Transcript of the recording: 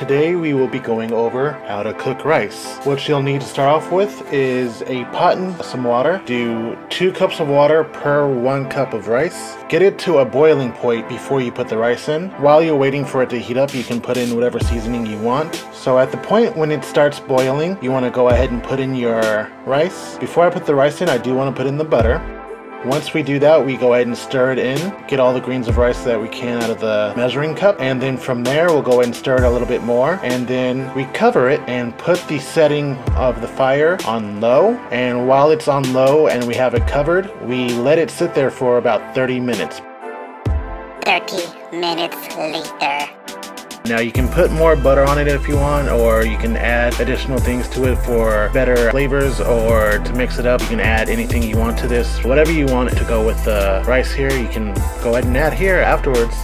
Today we will be going over how to cook rice. What you'll need to start off with is a pot and some water. Do two cups of water per one cup of rice. Get it to a boiling point before you put the rice in. While you're waiting for it to heat up, you can put in whatever seasoning you want. So at the point when it starts boiling, you want to go ahead and put in your rice. Before I put the rice in, I do want to put in the butter. Once we do that, we go ahead and stir it in, get all the grains of rice that we can out of the measuring cup, and then from there we'll go ahead and stir it a little bit more, and then we cover it and put the setting of the fire on low, and while it's on low and we have it covered, we let it sit there for about 30 minutes. 30 minutes later. Now you can put more butter on it if you want, or you can add additional things to it for better flavors, or to mix it up, you can add anything you want to this. Whatever you want to go with the rice here, you can go ahead and add here afterwards.